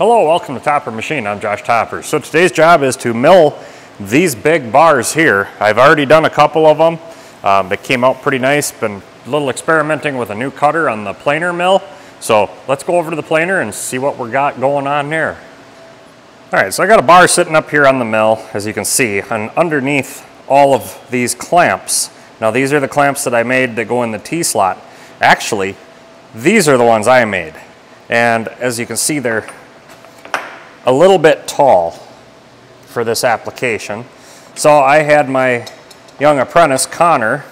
Hello, welcome to Topper Machine. I'm Josh Topper. So today's job is to mill these big bars here. I've already done a couple of them. Um, they came out pretty nice. Been a little experimenting with a new cutter on the planer mill. So let's go over to the planer and see what we've got going on there. All right, so I got a bar sitting up here on the mill, as you can see, and underneath all of these clamps. Now these are the clamps that I made that go in the T-slot. Actually, these are the ones I made. And as you can see, they're a little bit tall for this application. So I had my young apprentice, Connor,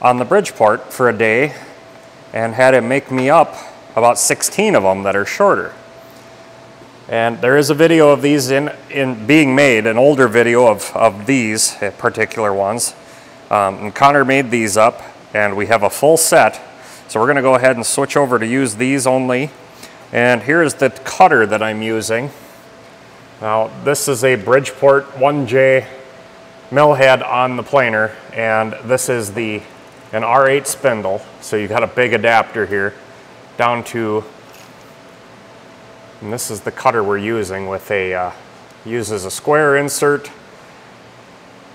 on the Bridgeport for a day and had him make me up about 16 of them that are shorter. And there is a video of these in, in being made, an older video of, of these particular ones. Um, and Connor made these up and we have a full set. So we're gonna go ahead and switch over to use these only. And here's the cutter that I'm using. Now this is a Bridgeport 1J mill head on the planer and this is the an R8 spindle. So you got a big adapter here down to and this is the cutter we're using with a, uh, uses a square insert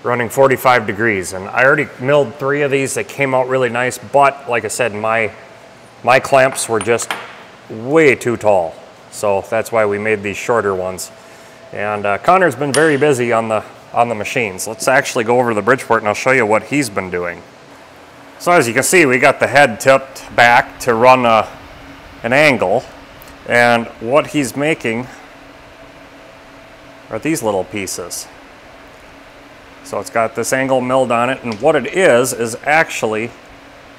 running 45 degrees. And I already milled three of these. They came out really nice, but like I said, my, my clamps were just way too tall. So that's why we made these shorter ones. And uh, Connor's been very busy on the, on the machines. Let's actually go over to the Bridgeport and I'll show you what he's been doing. So as you can see, we got the head tipped back to run a, an angle. And what he's making are these little pieces. So it's got this angle milled on it, and what it is, is actually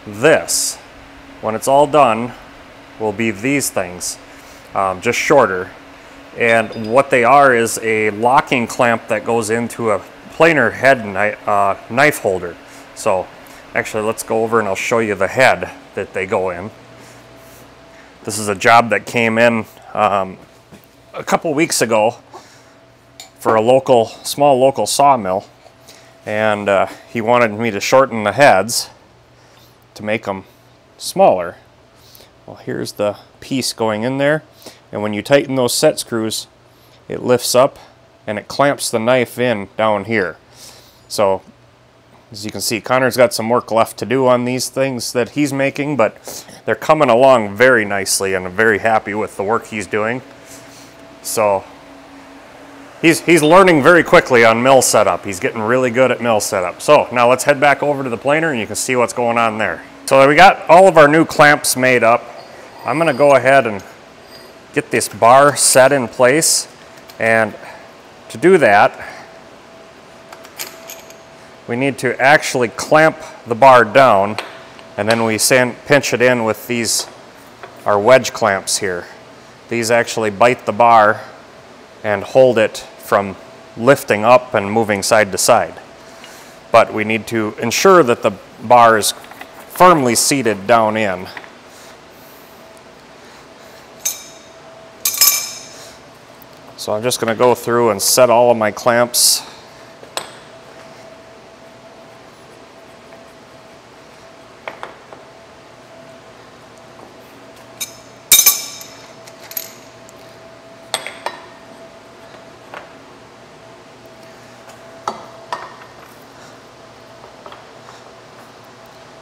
this. When it's all done, will be these things, um, just shorter. And what they are is a locking clamp that goes into a planer head kni uh, knife holder. So actually let's go over and I'll show you the head that they go in. This is a job that came in um, a couple weeks ago for a local, small local sawmill. And uh, he wanted me to shorten the heads to make them smaller. Well, here's the piece going in there. And when you tighten those set screws, it lifts up and it clamps the knife in down here. So as you can see, Connor's got some work left to do on these things that he's making, but they're coming along very nicely and I'm very happy with the work he's doing. So he's, he's learning very quickly on mill setup. He's getting really good at mill setup. So now let's head back over to the planer and you can see what's going on there. So we got all of our new clamps made up. I'm gonna go ahead and get this bar set in place. And to do that, we need to actually clamp the bar down and then we sand, pinch it in with these, our wedge clamps here. These actually bite the bar and hold it from lifting up and moving side to side. But we need to ensure that the bar is firmly seated down in. So I'm just going to go through and set all of my clamps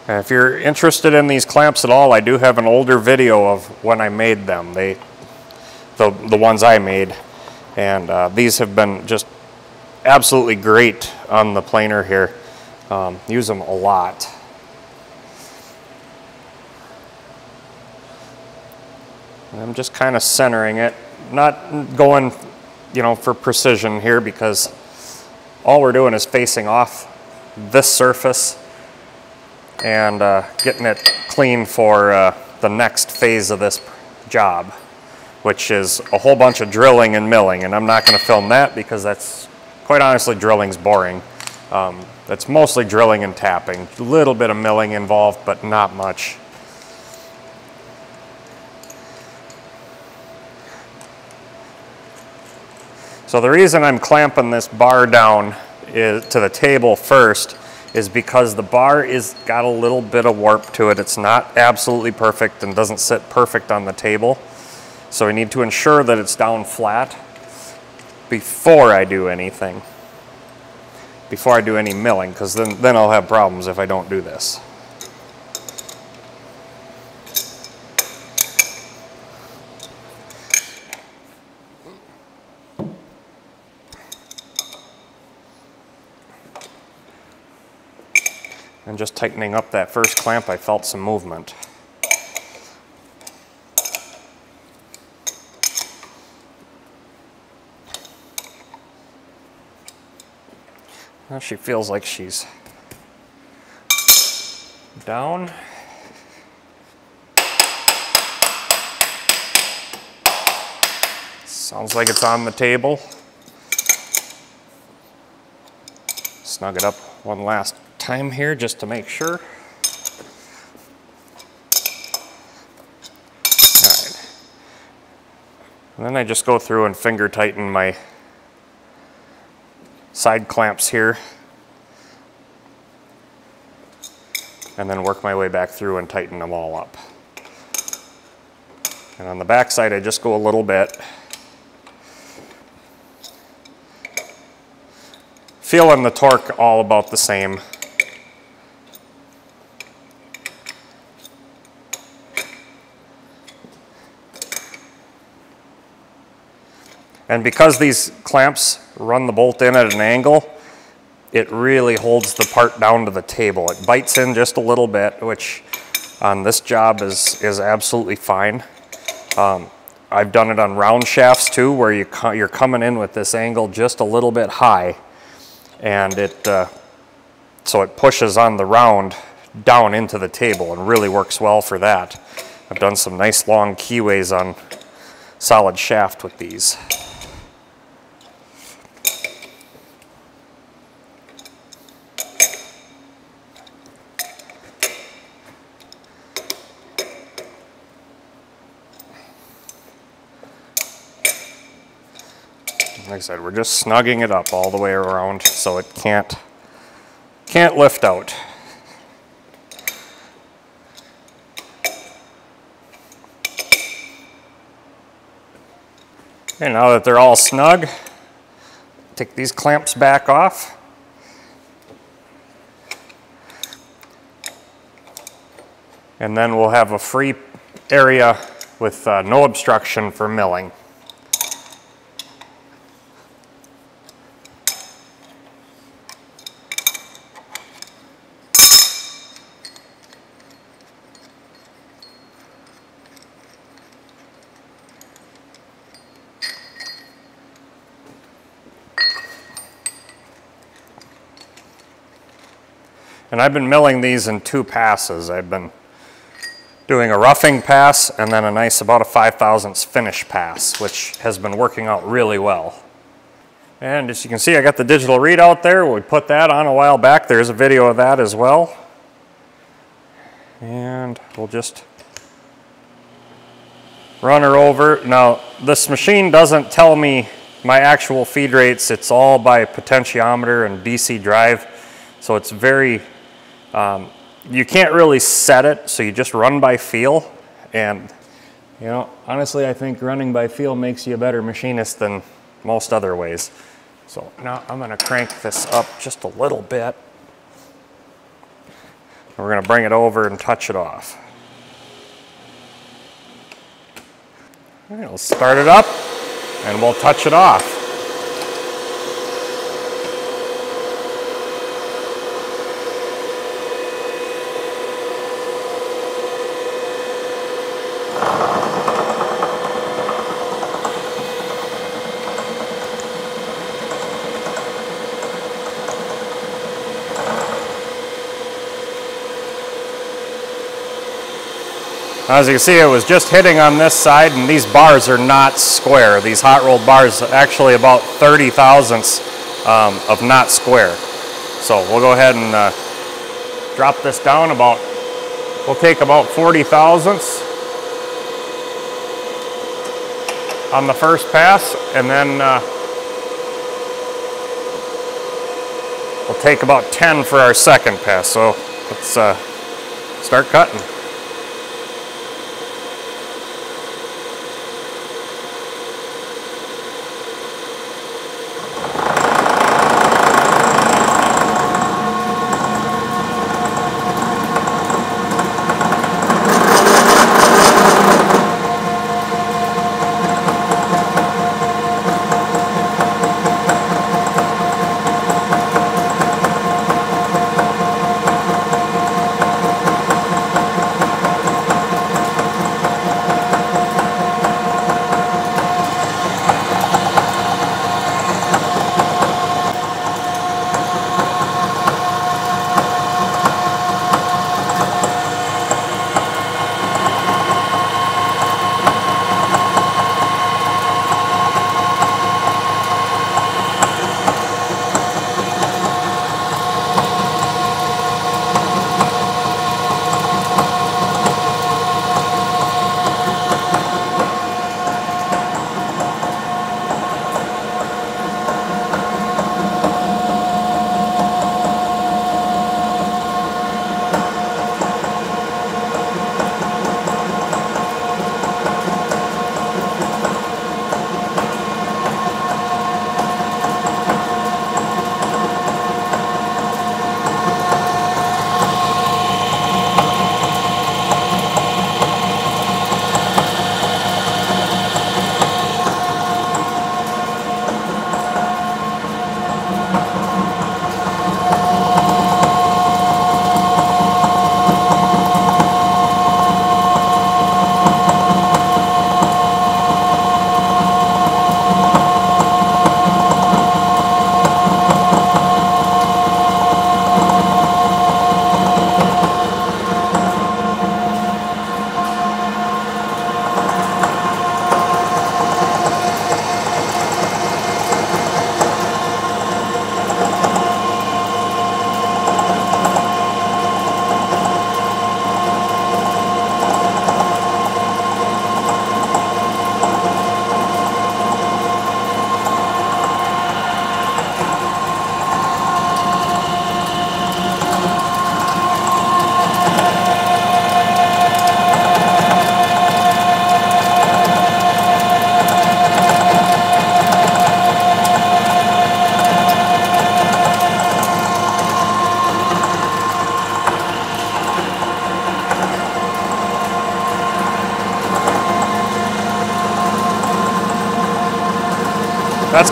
And if you're interested in these clamps at all, I do have an older video of when I made them. They, the, the ones I made. And uh, these have been just absolutely great on the planer here. Um, use them a lot. And I'm just kind of centering it. Not going, you know, for precision here because all we're doing is facing off this surface and uh, getting it clean for uh, the next phase of this job, which is a whole bunch of drilling and milling. And I'm not going to film that because that's, quite honestly, drilling's boring. Um, that's mostly drilling and tapping. A little bit of milling involved, but not much. So the reason I'm clamping this bar down is, to the table first is because the bar is got a little bit of warp to it. It's not absolutely perfect and doesn't sit perfect on the table. So I need to ensure that it's down flat before I do anything. Before I do any milling, because then, then I'll have problems if I don't do this. And just tightening up that first clamp, I felt some movement. She feels like she's down. Sounds like it's on the table. Snug it up one last time here just to make sure. All right. And then I just go through and finger tighten my side clamps here. And then work my way back through and tighten them all up. And on the back side, I just go a little bit. Feeling the torque all about the same. And because these clamps run the bolt in at an angle, it really holds the part down to the table. It bites in just a little bit, which on this job is, is absolutely fine. Um, I've done it on round shafts too, where you you're coming in with this angle just a little bit high, and it uh, so it pushes on the round down into the table and really works well for that. I've done some nice long keyways on solid shaft with these. Like I said, we're just snugging it up all the way around so it can't, can't lift out. Okay, now that they're all snug, take these clamps back off. And then we'll have a free area with uh, no obstruction for milling. And I've been milling these in two passes. I've been doing a roughing pass and then a nice about a 5 thousandths finish pass, which has been working out really well. And as you can see, I got the digital readout there. We put that on a while back. There's a video of that as well. And we'll just run her over. Now, this machine doesn't tell me my actual feed rates. It's all by potentiometer and DC drive. So it's very um, you can't really set it, so you just run by feel. And, you know, honestly, I think running by feel makes you a better machinist than most other ways. So now I'm gonna crank this up just a little bit. And we're gonna bring it over and touch it off. All right, we'll start it up and we'll touch it off. As you can see, it was just hitting on this side, and these bars are not square. These hot rolled bars are actually about 30 thousandths um, of not square. So we'll go ahead and uh, drop this down about, we'll take about 40 thousandths on the first pass, and then uh, we'll take about 10 for our second pass. So let's uh, start cutting.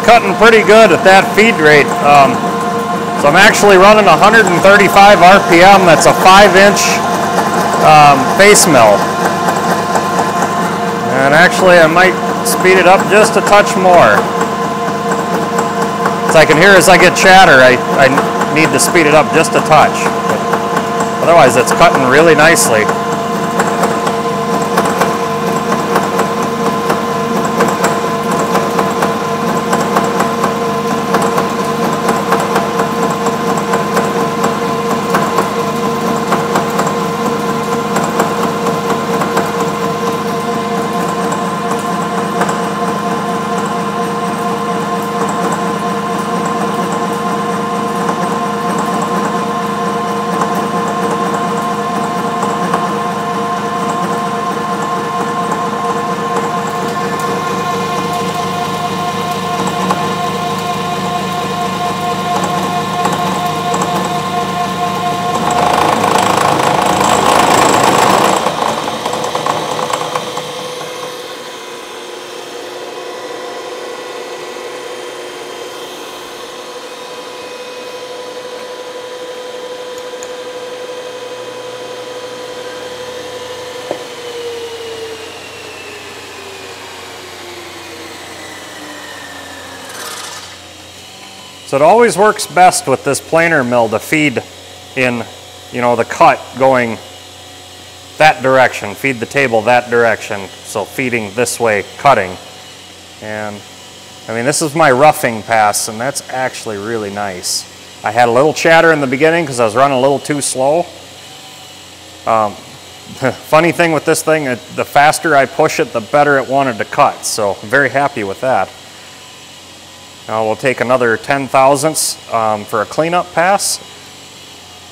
Cutting pretty good at that feed rate. Um, so I'm actually running 135 RPM. That's a five inch um, face mill. And actually I might speed it up just a touch more. As I can hear as I get chatter, I, I need to speed it up just a touch. But otherwise it's cutting really nicely. So it always works best with this planer mill to feed in, you know, the cut going that direction, feed the table that direction. So feeding this way, cutting. And I mean, this is my roughing pass and that's actually really nice. I had a little chatter in the beginning because I was running a little too slow. Um, funny thing with this thing, the faster I push it, the better it wanted to cut. So I'm very happy with that. Now we'll take another 10 thousandths um, for a cleanup pass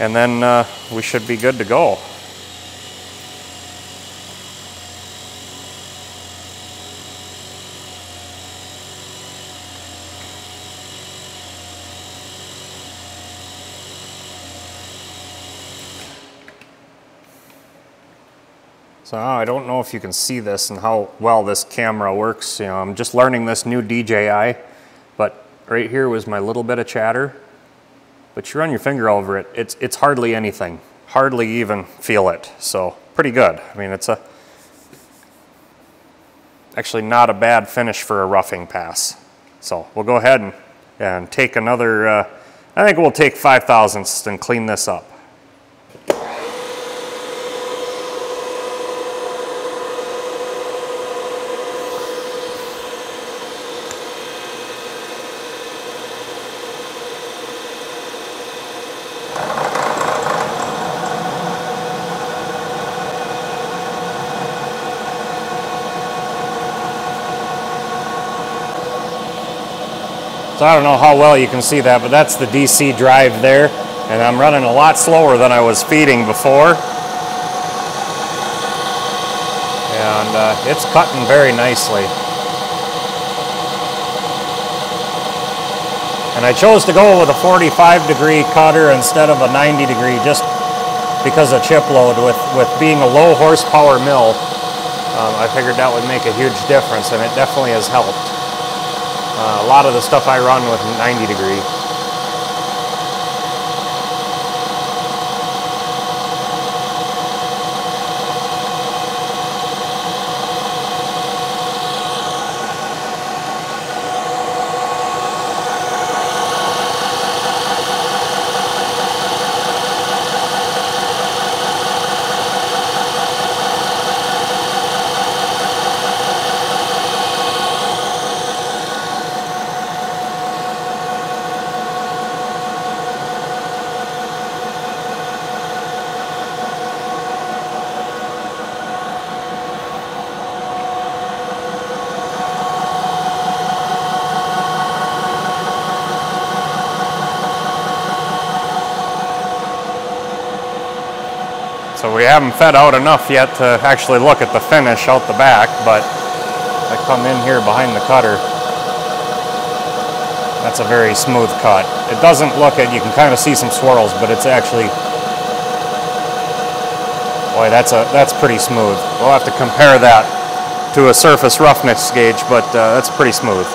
and then uh, we should be good to go. So I don't know if you can see this and how well this camera works. You know, I'm just learning this new DJI. Right here was my little bit of chatter. But you run your finger over it, it's, it's hardly anything. Hardly even feel it. So pretty good. I mean, it's a actually not a bad finish for a roughing pass. So we'll go ahead and, and take another, uh, I think we'll take five thousandths and clean this up. So I don't know how well you can see that, but that's the DC drive there. And I'm running a lot slower than I was feeding before. And uh, it's cutting very nicely. And I chose to go with a 45 degree cutter instead of a 90 degree just because of chip load. With, with being a low horsepower mill, um, I figured that would make a huge difference and it definitely has helped. Uh, a lot of the stuff I run with 90 degree. We haven't fed out enough yet to actually look at the finish out the back, but I come in here behind the cutter. That's a very smooth cut. It doesn't look it, you can kind of see some swirls, but it's actually, boy, that's, a, that's pretty smooth. We'll have to compare that to a surface roughness gauge, but uh, that's pretty smooth.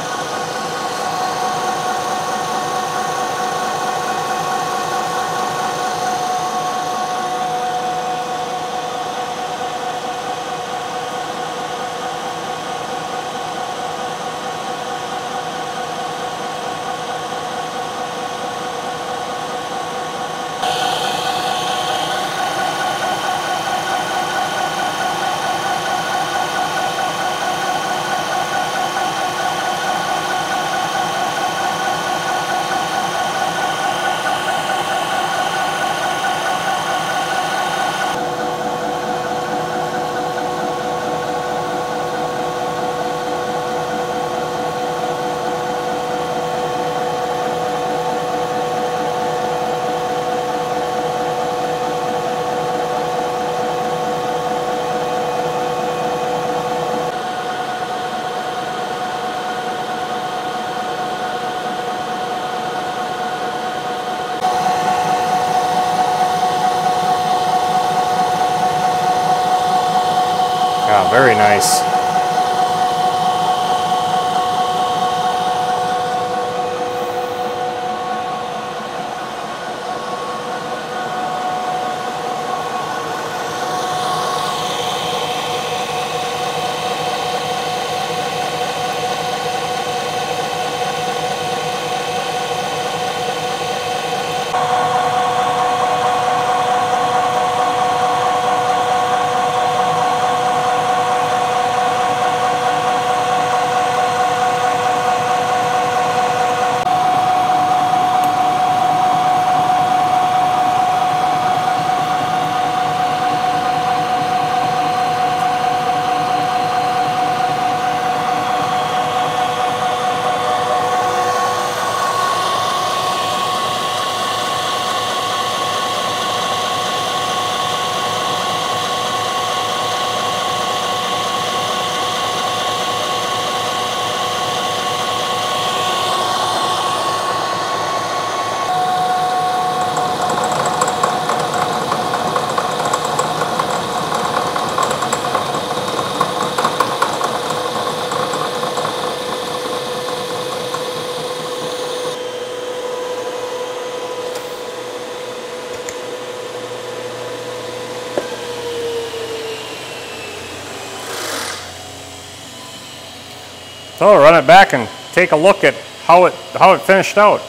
Back and take a look at how it, how it finished out.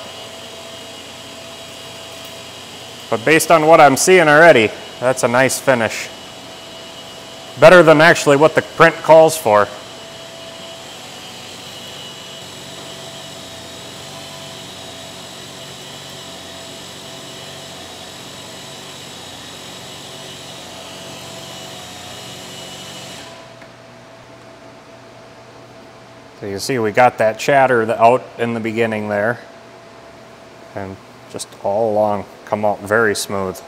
But based on what I'm seeing already, that's a nice finish. Better than actually what the print calls for. You see we got that chatter out in the beginning there and just all along come out very smooth.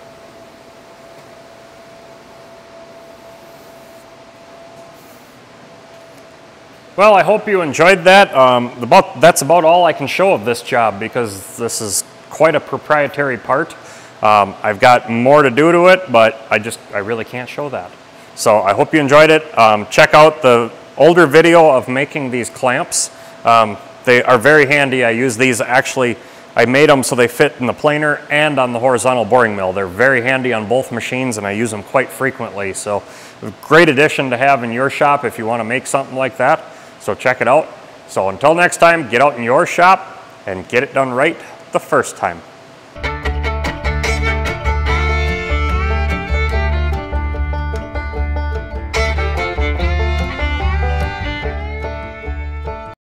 Well, I hope you enjoyed that. Um, about, that's about all I can show of this job because this is quite a proprietary part. Um, I've got more to do to it, but I just, I really can't show that. So I hope you enjoyed it. Um, check out the older video of making these clamps. Um, they are very handy. I use these actually, I made them so they fit in the planer and on the horizontal boring mill. They're very handy on both machines and I use them quite frequently. So great addition to have in your shop if you want to make something like that. So check it out. So until next time, get out in your shop and get it done right the first time.